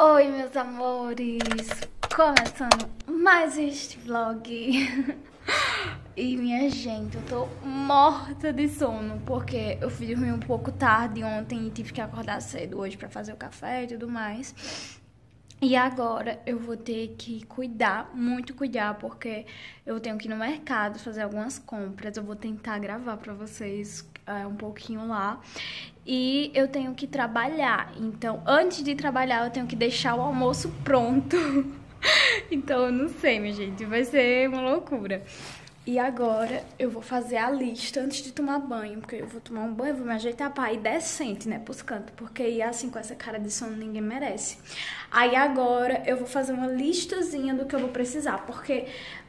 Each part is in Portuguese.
Oi, meus amores! Começando mais este vlog. e minha gente, eu tô morta de sono porque eu fui dormir um pouco tarde ontem e tive que acordar cedo hoje para fazer o café e tudo mais. E agora eu vou ter que cuidar, muito cuidar, porque eu tenho que ir no mercado fazer algumas compras. Eu vou tentar gravar pra vocês é, um pouquinho lá. E eu tenho que trabalhar. Então, antes de trabalhar, eu tenho que deixar o almoço pronto. então, eu não sei, minha gente. Vai ser uma loucura. E agora eu vou fazer a lista antes de tomar banho, porque eu vou tomar um banho, vou me ajeitar pra ir decente, né, pros cantos, porque ir assim com essa cara de sono ninguém merece. Aí agora eu vou fazer uma listazinha do que eu vou precisar, porque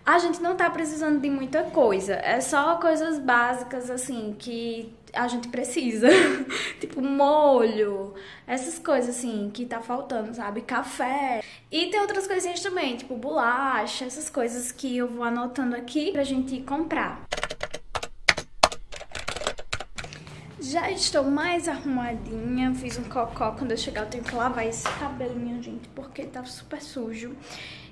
a gente não tá precisando de muita coisa, é só coisas básicas assim que a gente precisa. tipo, molho, essas coisas assim que tá faltando, sabe? Café. E tem outras coisinhas também, tipo bolacha, essas coisas que eu vou anotando aqui pra gente comprar. Já estou mais arrumadinha, fiz um cocó, quando eu chegar eu tenho que lavar esse cabelinho, gente, porque tá super sujo.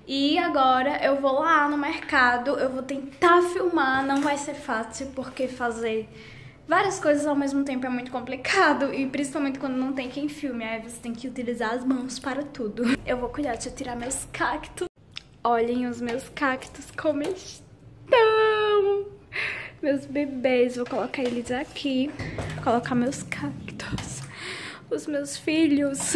E agora eu vou lá no mercado, eu vou tentar filmar, não vai ser fácil, porque fazer várias coisas ao mesmo tempo é muito complicado e principalmente quando não tem quem filme, aí você tem que utilizar as mãos para tudo. Eu vou cuidar de tirar meus cactos. Olhem os meus cactos como estão! Meus bebês, vou colocar eles aqui. Colocar meus cactos. Os meus filhos.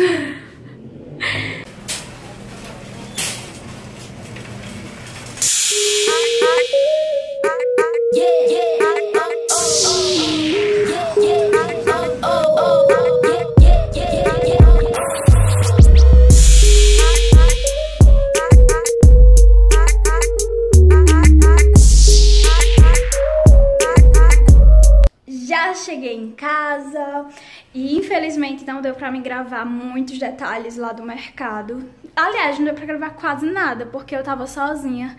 Cheguei em casa e infelizmente não deu pra me gravar muitos detalhes lá do mercado. Aliás, não deu pra gravar quase nada, porque eu tava sozinha.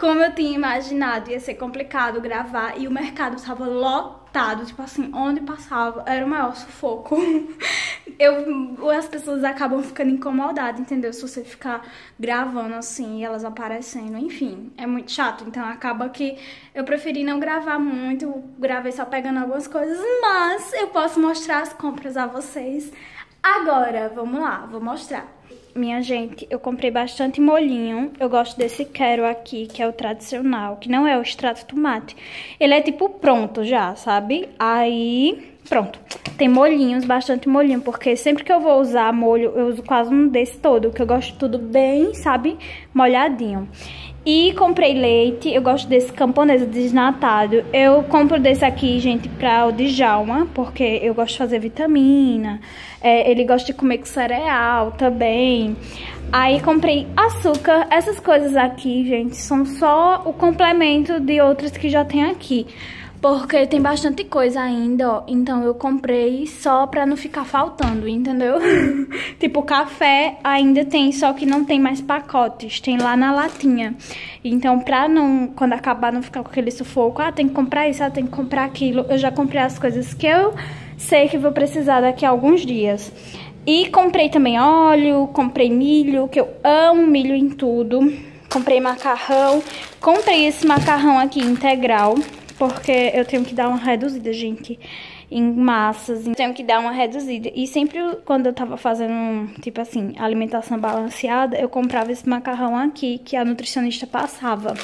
Como eu tinha imaginado, ia ser complicado gravar e o mercado tava lotado, tipo assim, onde passava era o maior sufoco. eu, as pessoas acabam ficando incomodadas, entendeu? Se você ficar gravando assim e elas aparecendo, enfim, é muito chato. Então acaba que eu preferi não gravar muito, gravei só pegando algumas coisas, mas eu posso mostrar as compras a vocês. Agora, vamos lá, vou mostrar. Minha gente, eu comprei bastante molhinho. Eu gosto desse quero aqui, que é o tradicional, que não é o extrato tomate. Ele é tipo pronto já, sabe? Aí Pronto, tem molhinhos, bastante molhinho, porque sempre que eu vou usar molho, eu uso quase um desse todo, que eu gosto tudo bem, sabe, molhadinho. E comprei leite, eu gosto desse camponês desnatado. Eu compro desse aqui, gente, pra o Djalma, porque eu gosto de fazer vitamina. É, ele gosta de comer com cereal também. Aí comprei açúcar. Essas coisas aqui, gente, são só o complemento de outras que já tem aqui. Porque tem bastante coisa ainda, ó. Então eu comprei só pra não ficar faltando, entendeu? tipo, café ainda tem, só que não tem mais pacotes. Tem lá na latinha. Então, pra não, quando acabar, não ficar com aquele sufoco. Ah, tem que comprar isso, ah, tem que comprar aquilo. Eu já comprei as coisas que eu sei que vou precisar daqui a alguns dias. E comprei também óleo, comprei milho, que eu amo milho em tudo. Comprei macarrão. Comprei esse macarrão aqui integral porque eu tenho que dar uma reduzida, gente, em massas. Tenho que dar uma reduzida. E sempre quando eu tava fazendo, tipo assim, alimentação balanceada, eu comprava esse macarrão aqui que a nutricionista passava.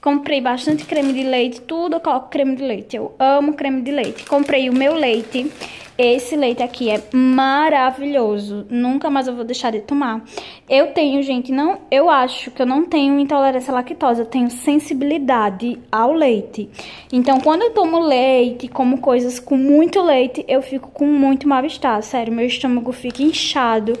Comprei bastante creme de leite, tudo eu coloco creme de leite. Eu amo creme de leite. Comprei o meu leite esse leite aqui é maravilhoso. Nunca mais eu vou deixar de tomar. Eu tenho, gente, não, eu acho que eu não tenho intolerância à lactose, eu tenho sensibilidade ao leite. Então, quando eu tomo leite, como coisas com muito leite, eu fico com muito mal-estar. Sério, meu estômago fica inchado.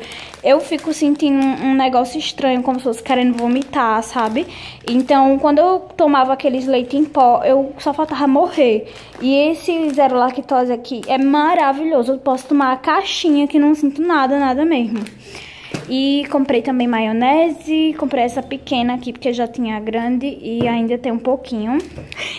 Eu fico sentindo um, negócio estranho, como se fosse querendo vomitar, sabe? Então, quando eu tomava aqueles leite em pó, eu só faltava morrer. E esse zero lactose aqui é maravilhoso. Eu posso tomar a caixinha que não sinto nada, nada mesmo. E comprei também maionese, comprei essa pequena aqui porque já tinha a grande e ainda tem um pouquinho.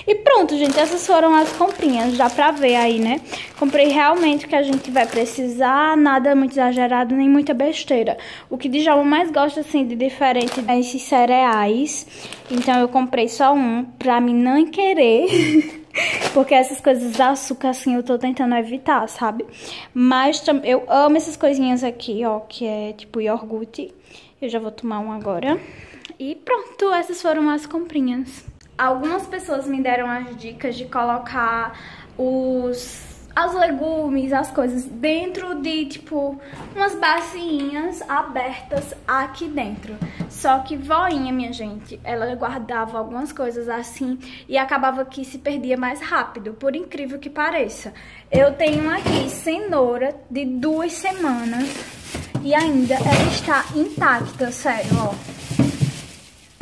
E pronto, gente, essas foram as comprinhas, já pra ver aí, né? Comprei realmente o que a gente vai precisar, nada muito exagerado, nem muita besteira. O que Djalma mais gosta, assim, de diferente é esses cereais. Então eu comprei só um, pra mim não querer... Porque essas coisas de açúcar, assim, eu tô tentando evitar, sabe? Mas eu amo essas coisinhas aqui, ó, que é tipo iogurte. Eu já vou tomar um agora. E pronto, essas foram as comprinhas. Algumas pessoas me deram as dicas de colocar os os legumes, as coisas dentro de, tipo, umas bacinhas abertas aqui dentro. Só que voinha, minha gente, ela guardava algumas coisas assim e acabava que se perdia mais rápido, por incrível que pareça. Eu tenho aqui cenoura de duas semanas e ainda ela está intacta, sério, ó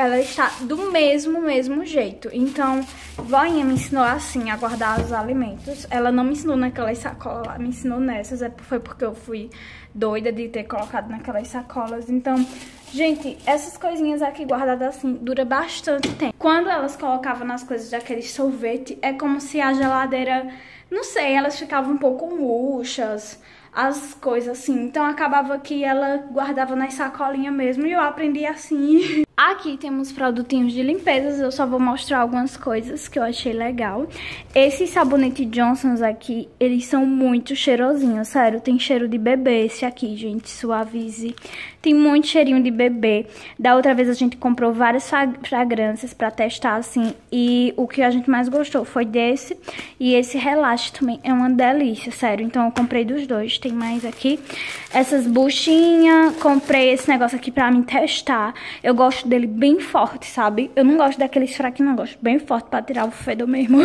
ela está do mesmo, mesmo jeito. Então, voinha me ensinou assim, a guardar os alimentos. Ela não me ensinou naquelas sacolas lá, me ensinou nessas. É, foi porque eu fui doida de ter colocado naquelas sacolas. Então, gente, essas coisinhas aqui guardadas assim, dura bastante tempo. Quando elas colocavam nas coisas daquele sorvete, é como se a geladeira, não sei, elas ficavam um pouco murchas as coisas assim. Então acabava que ela guardava nas sacolinhas mesmo e eu aprendi assim. Aqui temos produtinhos de limpeza, eu só vou mostrar algumas coisas que eu achei legal. Esses sabonete Johnson's aqui, eles são muito cheirosinhos, sério, tem cheiro de bebê esse aqui, gente, suavize. Tem muito cheirinho de bebê. Da outra vez a gente comprou várias fragrâncias pra testar, assim, e o que a gente mais gostou foi desse e esse relaxe também é uma delícia, sério. Então eu comprei dos dois, tem mais aqui. Essas buchinhas, comprei esse negócio aqui pra mim testar. Eu gosto dele bem forte, sabe? Eu não gosto daqueles fraquinhos, não. Gosto bem forte pra tirar o fedor mesmo.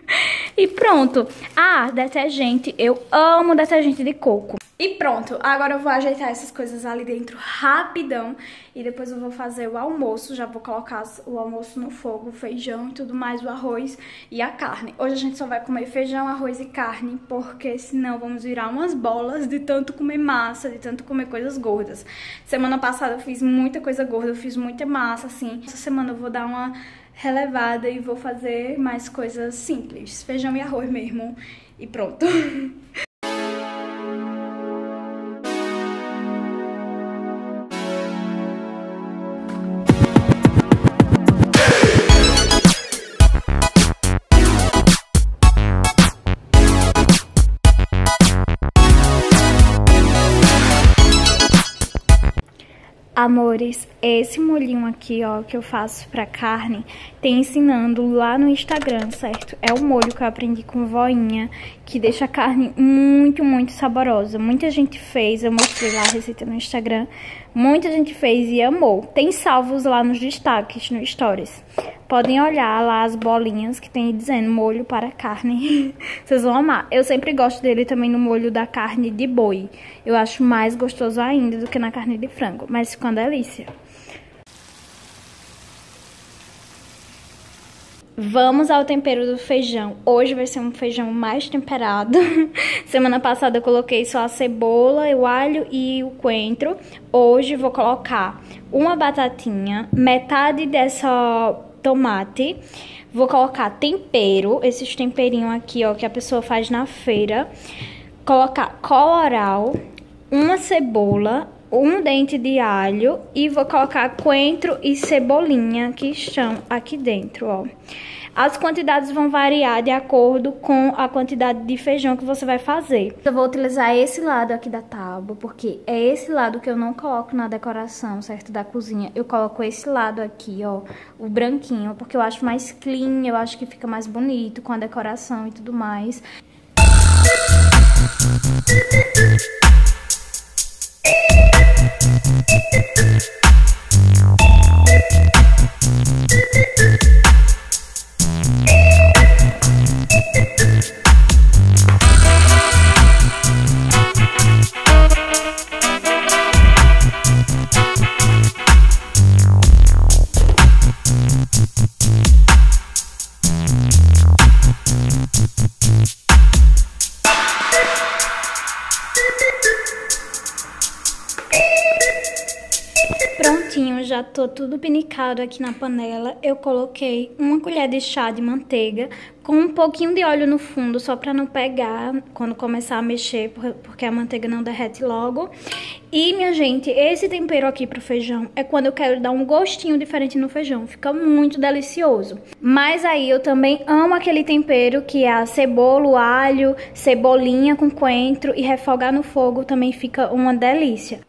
e pronto. Ah, detergente. Eu amo detergente de coco. E pronto, agora eu vou ajeitar essas coisas ali dentro rapidão e depois eu vou fazer o almoço, já vou colocar o almoço no fogo, o feijão e tudo mais, o arroz e a carne. Hoje a gente só vai comer feijão, arroz e carne, porque senão vamos virar umas bolas de tanto comer massa, de tanto comer coisas gordas. Semana passada eu fiz muita coisa gorda, eu fiz muita massa, assim. Essa semana eu vou dar uma relevada e vou fazer mais coisas simples, feijão e arroz mesmo, e pronto. Amores, esse molhinho aqui, ó, que eu faço pra carne, tem ensinando lá no Instagram, certo? É o molho que eu aprendi com voinha, que deixa a carne muito, muito saborosa. Muita gente fez, eu mostrei lá a receita no Instagram. Muita gente fez e amou. Tem salvos lá nos destaques, no Stories. Podem olhar lá as bolinhas que tem dizendo molho para carne. Vocês vão amar. Eu sempre gosto dele também no molho da carne de boi. Eu acho mais gostoso ainda do que na carne de frango. Mas fica uma delícia. Vamos ao tempero do feijão. Hoje vai ser um feijão mais temperado. Semana passada eu coloquei só a cebola, o alho e o coentro. Hoje vou colocar uma batatinha, metade dessa tomate. Vou colocar tempero, esses temperinhos aqui, ó, que a pessoa faz na feira. Colocar coloral, uma cebola, um dente de alho e vou colocar coentro e cebolinha que estão aqui dentro, ó. As quantidades vão variar de acordo com a quantidade de feijão que você vai fazer. Eu vou utilizar esse lado aqui da tábua, porque é esse lado que eu não coloco na decoração, certo? Da cozinha. Eu coloco esse lado aqui, ó, o branquinho, porque eu acho mais clean, eu acho que fica mais bonito com a decoração e tudo mais. Thank you. Tudo pinicado aqui na panela. Eu coloquei uma colher de chá de manteiga com um pouquinho de óleo no fundo, só pra não pegar quando começar a mexer, porque a manteiga não derrete logo. E, minha gente, esse tempero aqui pro feijão é quando eu quero dar um gostinho diferente no feijão. Fica muito delicioso. Mas aí eu também amo aquele tempero que é a cebola, o alho, cebolinha com coentro e refogar no fogo também fica uma delícia.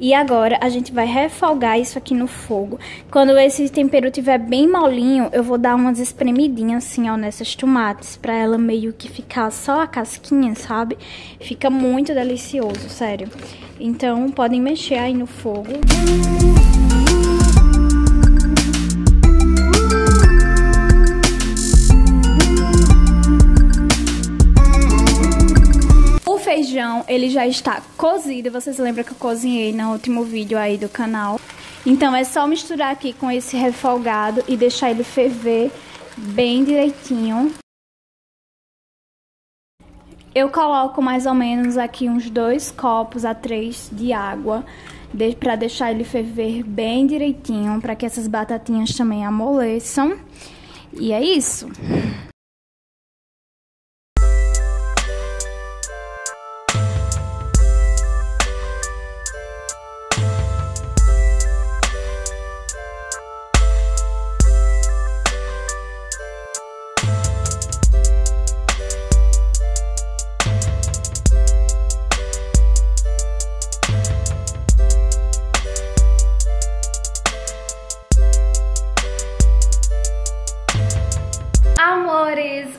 E agora a gente vai refogar isso aqui no fogo. Quando esse tempero estiver bem molinho, eu vou dar umas espremidinhas assim, ó, nessas tomates. Pra ela meio que ficar só a casquinha, sabe? Fica muito delicioso, sério. Então, podem mexer aí no fogo. Música feijão, ele já está cozido. Vocês lembram que eu cozinhei no último vídeo aí do canal. Então é só misturar aqui com esse refogado e deixar ele ferver bem direitinho. Eu coloco mais ou menos aqui uns dois copos a três de água de, para deixar ele ferver bem direitinho, para que essas batatinhas também amoleçam. E é isso.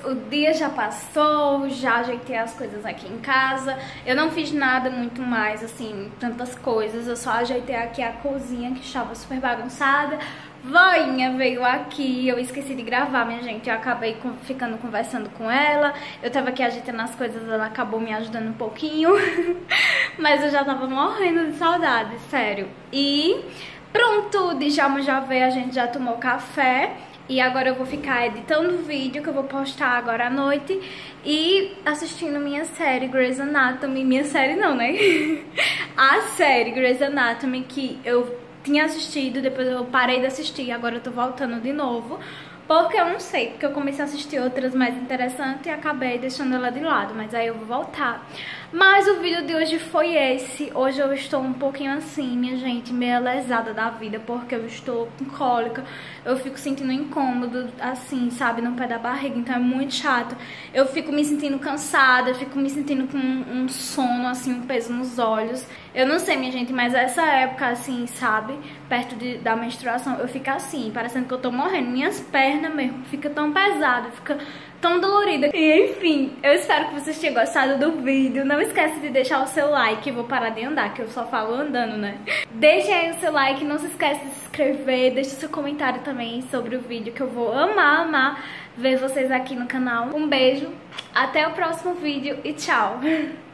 O dia já passou, já ajeitei as coisas aqui em casa. Eu não fiz nada muito mais, assim, tantas coisas. Eu só ajeitei aqui a cozinha que estava super bagunçada. Voinha veio aqui, eu esqueci de gravar, minha gente. Eu acabei ficando conversando com ela. Eu tava aqui ajeitando as coisas, ela acabou me ajudando um pouquinho. Mas eu já tava morrendo de saudade, sério. E pronto, Djalma já veio, a gente já tomou café. E agora eu vou ficar editando o vídeo que eu vou postar agora à noite e assistindo minha série Grey's Anatomy. Minha série não, né? A série Grey's Anatomy que eu tinha assistido, depois eu parei de assistir, agora eu tô voltando de novo. Porque eu não sei, porque eu comecei a assistir outras mais interessantes e acabei deixando ela de lado, mas aí eu vou voltar. Mas o vídeo de hoje foi esse. Hoje eu estou um pouquinho assim, minha gente, meio lesada da vida, porque eu estou com cólica. Eu fico sentindo incômodo, assim, sabe, no pé da barriga, então é muito chato. Eu fico me sentindo cansada, fico me sentindo com um sono, assim, um peso nos olhos. Eu não sei, minha gente, mas essa época, assim, sabe, perto de, da menstruação, eu fico assim, parecendo que eu tô morrendo. Minhas pernas mesmo, fica tão pesada, fica tão dolorida. E enfim, eu espero que vocês tenham gostado do vídeo. Não esquece de deixar o seu like. Eu vou parar de andar, que eu só falo andando, né? Deixe aí o seu like, não se esquece de se inscrever. Deixe seu comentário também sobre o vídeo, que eu vou amar, amar ver vocês aqui no canal. Um beijo, até o próximo vídeo e tchau!